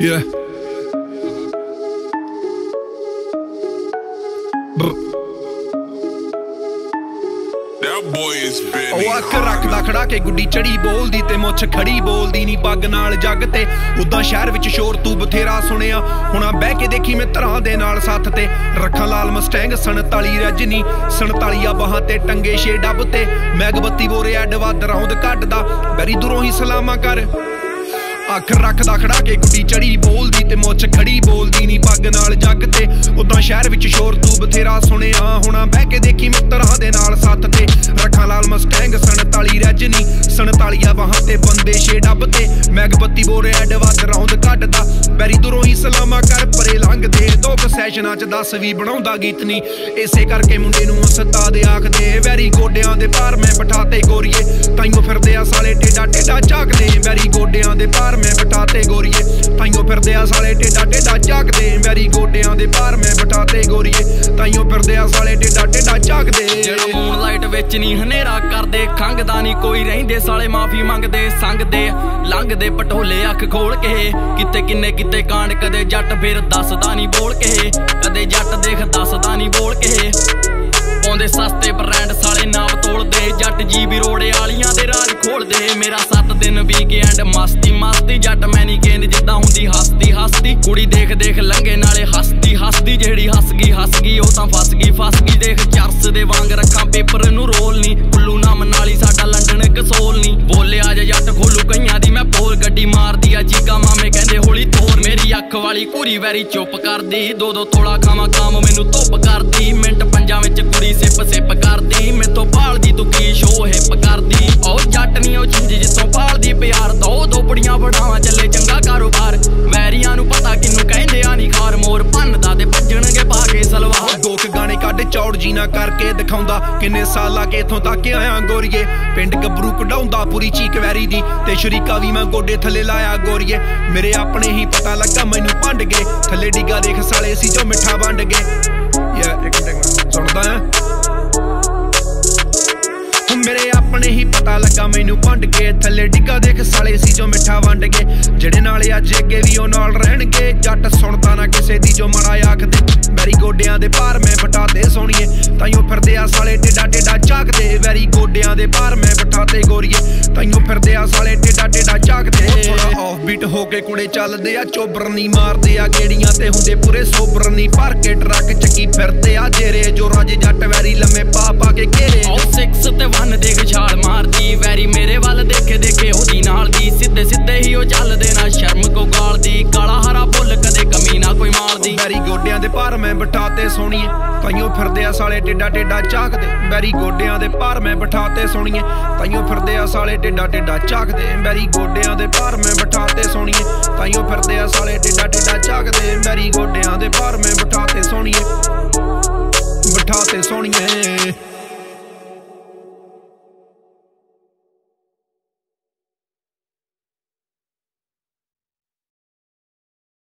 Yeah. Brr. ਉਹ ਅੱਖ ਰੱਖਦਾ ਖੜਾ ਕੇ ਗੁੱਡੀ ਚੜੀ ਬੋਲਦੀ ਤੇ ਮੁੱਛ ਖੜੀ ਬੋਲਦੀ ਨਹੀਂ ਪੱਗ ਨਾਲ ਜੱਗ ਤੇ। ਉਦਾਂ ਸ਼ਹਿਰ ਵਿੱਚ ਸ਼ੋਰ ਤੂੰ ਬਥੇਰਾ ਸੁਣਿਆ। ਹੁਣ ਬਹਿ ਕੇ ਦੇਖੀ ਮਿੱਤਰਾਂ ਦੇ ਨਾਲ ਸਾਥ ਤੇ। ਰੱਖਾਂ ਲਾਲ ਮਸਟੈਂਗ 47 ਰਜਨੀ 47 ਆ ਬਾਹਾਂ ਤੇ ਟੰਗੇ ਛੇ ਡੱਬ ਤੇ। ਮੈਗ ਬੋਰੇ ਐਡ ਵੱਧ ਰੌਂਦ ਕੱਢਦਾ, ਬੈਰੀ ਦੂਰੋਂ ਹੀ ਸਲਾਮਾਂ ਕਰ। ਅੱਖ ਰੱਖਦਾ ਖੜਾ ਕੇ ਗੁੱਡੀ ਚੜੀ ਬੋਲਦੀ ਤੇ ਮੁੱਛ ਖੜੀ ਬੋਲਦੀ ਨਹੀਂ ਪੱਗ ਨਾਲ ਜੱਗ ਤੇ। ਉਦਾਂ ਸ਼ਹਿਰ ਵਿੱਚ ਸ਼ੋਰ ਤੂੰ ਬਥੇਰਾ ਸੁਣਿਆ। ਹੁਣਾ ਬਹਿ ਕੇ ਦੇਖੀ ਮਿੱਤਰਾਂ ਦੇ ਨਾਲ ਸੱਤ ਤੇ। 47 ਆ ਤੇ ਬੰਦੇ ਛੇ ਡੱਬ ਤੇ ਮੈਗ ਬੱਤੀ ਬੋਰੇ ਐਡ ਵੱਧ ਰੌਂਦ ਕੱਢਦਾ। ਬੈਰੀ ਦੂਰੋਂ ਹੀ ਸਲਾਮਾ ਕਰ ਪਰੇ ਲੰਘਦੇ। ਦੋ ਕੁ ਸੈਸ਼ਨਾਂ ਚ 10 ਵੀ ਬਣਾਉਂਦਾ ਗੀਤ ਨਹੀਂ ਇਸੇ ਕਰਕੇ ਮੁੰਡੇ ਨੂੰ ਸੱਤਾ ਦੇ ਆਖਦੇ ਵੈਰੀ ਗੋਡਿਆਂ ਦੇ ਪਾਰ ਮੈਂ ਬਿਠਾਤੇ ਗੋਰੀਏ। ਤਾਈਓ ਫਿਰਦੇ ਆ ਸਾਲੇ ਟੇਡਾ ਟੇਡਾ ਝਾਕਦੇ। ਵੈਰੀ ਗੋਡਿਆਂ ਦੇ ਪਾਰ ਮੈਂ ਬਿਠਾਤੇ ਗੋਰੀਏ। ਫਿਰਦੇ ਆ ਸਾਲੇ ਟੇਡਾ ਟੇਡਾ ਝਾਕਦੇ। ਵੈਰੀ ਗੋਡਿਆਂ ਦੇ ਪਾਰ ਮੈਂ ਬਿਠਾਤੇ ਗੋਰੀਏ। ਤਾਈਓ ਫਿਰਦੇ ਆ ਸਾਲੇ ਟੇਡਾ ਟੇਡਾ ਝਾਕਦੇ। ਜਿਹੜਾ ਮੂਨ ਲਾਈਟ ਵਿੱਚ ਨਹੀਂ ਹਨੇਰਾ ਕਰਦੇ, ਖੰਗਦਾ ਨਹੀਂ ਕੋਈ ਰਹਿੰਦੇ, ਸਾਲੇ ਮਾਫੀ ਮੰਗਦੇ, ਸੰਗਦੇ, ਲੰਘਦੇ ਪਟੋਲੇ ਅੱਖ ਖੋਲ ਕੇ। ਕਿਤੇ ਕਿੰਨੇ ਕਿਤੇ ਕਾਂਡ, ਕਦੇ ਜੱਟ ਫਿਰ ਦੱਸਦਾ ਨਹੀਂ ਬੋਲ ਕੇ। ਕਦੇ ਜੱਟ ਦੇਖ ਦੱਸਦਾ ਨਹੀਂ ਬੋਲ ਕੇ। ਪਾਉਂਦੇ ਸਸਤੇ ਬ੍ਰਾਂਡ ਸਾਲੇ ਨਾਮ ਤੋਲਦੇ, ਜੱਟ ਜੀ ਵੀ ਰੋੜੇ ਵਾਲੀਆਂ ਦੇ ਰਾਜ ਖੋਲਦੇ। ਮੇਰਾ ਵੀਕਐਂਡ ਮਸਤੀ ਮਸਤੀ, ਜੱਟ ਮੈਂ ਗੇਂਦ ਜਿੱਦਾਂ ਹੁੰਦੀ, ਹੱਸਦੀ ਹੱਸਦੀ। ਕੁੜੀ ਦੇਖ ਦੇਖ ਲੰਗੇ ਨਾਲੇ ਹੱਸਦੀ ਹੱਸਦੀ। ਜਿਹੜੀ ਹੱਸ ਗਈ ਹੱਸ ਗਈ ਉਹ ਤਾਂ ਫਸ ਗਈ ਫਸ ਗਈ ਦੇਖ, ਚਰਸ ਦੇ ਵਾਂਗ ਰੱਖਾਂ ਪੇਪਰ ਨੂੰ ਰੋਲ ਨਹੀਂ ਕੁੱਲੂ ਨਾਮ ਨਾਲੀ ਸਾਡਾ ਲੰਡਨ ਕਸੋਲ ਨਹੀਂ ਬੋਲਿਆ ਜੇ ਜੱਟ ਖੋਲੂ ਕਈਆਂ ਦੀ, ਮੈਂ ਪੋਲ ਗੱਡੀ ਮਾਰਦੀ ਆ। ਚੀਕਾ ਮਾਮੇ ਕਹਿੰਦੇ, ਹੋਲੀ ਤੋਰ ਮੇਰੀ ਅੱਖ ਵਾਲੀ ਕੁੜੀ ਵੈਰੀ ਚੁੱਪ ਕਰਦੀ। ਦੋ ਦੋ ਥੋੜਾ ਖਾਵਾਂ ਕਾਮ, ਮੈਨੂੰ ਧੁੱਪ ਕਰਦੀ। ਮਿੰਟ ਪੰਜਾਂ ਵਿੱਚ ਕੁੜੀ ਸਿਪ ਸਿਪ ਕਰਦੀ। ਮੈਥੋਂ ਭਾਲਦੀ ਤੂੰ ਕੀ ਸ਼ੋ ਹਿੱਪ ਕਰ ਨਾ ਕਰਕੇ ਦਿਖਾਉਂਦਾ। ਕਿੰਨੇ ਸਾਲਾਂ ਕੇ ਇਥੋਂ ਤੱਕ ਆਇਆ ਗੋਰੀਏ ਪਿੰਡ ਗੱਭਰੂ ਕਢਾਉਂਦਾ ਪੂਰੀ ਚੀਕ ਵੈਰੀ ਦੀ। ਤੇ ਸ਼ਰੀਕਾ ਵੀ ਮੈਂ ਗੋਡੇ ਥੱਲੇ ਲਾਇਆ ਗੋਰੀਏ। ਮੇਰੇ ਆਪਣੇ ਹੀ ਪਤਾ ਲੱਗਾ ਮੈਨੂੰ ਭੰਡ ਗਏ। ਥੱਲੇ ਡਿੱਗਾ ਦੇਖ ਸਾਲੇ ਸੀ ਜੋ ਮਿੱਠਾ ਵੰਡ ਗਏ। ਯਾ ਇੱਕ ਮਿੰਟ ਸੁਣਦਾ ਹੈ? ਮੇਰੇ ਆਪਣੇ ਹੀ ਪਤਾ ਲੱਗਾ ਮੈਨੂੰ ਭੰਡ ਕੇ ਥੱਲੇ ਡਿੱਗਾ ਦੇਖ ਸਾਲੇ ਸੀ ਜੋ ਮਿੱਠਾ ਵੰਡ ਗਏ। ਜਿਹੜੇ ਨਾਲ ਅੱਜ ਵੀ ਉਹ ਨਾਲ ਰਹਿਣਗੇ, ਜੱਟ ਸੁਣਦਾ ਨਾ ਕਿਸੇ ਦੀ ਜੋ ਮੜਾ ਆਖਦੇ। ਵੈਰੀ ਗੋਡਿਆਂ ਦੇ ਪਾਰ ਮੈਂ ਬਟਾਤੇ ਸੋਣੀਏ ਤਾਈਓ ਫਿਰਦੇ ਆ ਸਾਲੇ ਟੇਡਾ ਟੇਡਾ ਝਾਕਦੇ। ਵੈਰੀ ਗੋਡਿਆਂ ਦੇ ਪਾਰ ਮੈਂ ਬਟਾਤੇ ਗੋਰੀਏ। ਤਾਈਓ ਫਿਰਦੇ ਆ ਸਾਲੇ ਟੇਡਾ ਟੇਡਾ ਝਾਕਦੇ। ਥੋੜਾ ਆਫ ਬੀਟ ਹੋ ਕੇ ਕੁੜੇ ਚੱਲਦੇ ਆ, ਚੋਬਰ ਨਹੀਂ ਮਾਰਦੇ ਆ, ਗੇੜੀਆਂ ਤੇ ਹੁੰਦੇ ਪੂਰੇ ਸੋਬਰ ਨਹੀਂ ਭਰ ਕੇ ਟਰੱਕ ਚੱਕੀ ਫਿਰਦੇ ਆ ਜੇਰੇ, ਜੋ ਰਾਜੇ ਜੱਟ ਵੈਰੀ ਲੰਮੇ ਪਾ ਪਾ ਕੇ ਘੇਰੇ। ਉਹ 6 ਤੇ 1 ਦੇਖ ਛਾਲ ਮਾਰਦੀ। ਵੈਰੀ ਮੇਰੇ ਵੱਲ ਦੇਖੇ ਦੇਖੇ ਉਹਦੀ ਨਾਲ ਦੀ। ਸਿੱਧੇ ਸਿੱਧੇ ਹੀ ਉਹ ਚੱਲਦੇ ਨਾ, ਸ਼ਰਮ ਕੋ ਕਾਲਾ ਹਰਾ ਬੁੱਲ ਕਦੇ ਕਮੀ ਨਾ ਕੋਈ ਮਾਰਦੀ ਬੈਰੀ ਗੋਡਿਆਂ ਦੇ ਭਾਰ ਮੈਂ ਬਿਠਾਤੇ ਸੋਣੀਏ। ਤਾਈਓ ਫਿਰਦੇ ਆ ਸਾਲੇ ਟੇਡਾ ਟੇਡਾ ਝਾਕਦੇ। ਬੈਰੀ ਗੋਡਿਆਂ ਦੇ ਭਾਰ ਮੈਂ ਬਿਠਾਤੇ ਸੋਣੀਏ। ਤਾਈਓ ਫਿਰਦੇ ਆ ਸਾਲੇ ਟੇਡਾ ਟੇਡਾ ਝਾਕਦੇ। ਬੈਰੀ ਗੋਡਿਆਂ ਦੇ ਭਾਰ ਮੈਂ ਬਿਠਾਤੇ ਸੋਣੀਏ। ਤਾਈਓ ਫਿਰਦੇ ਆ ਸਾਲੇ ਟੇਡਾ ਟੇਡਾ ਝਾਕਦੇ। ਬੈਰੀ ਗੋਡਿਆਂ ਦੇ ਭਾਰ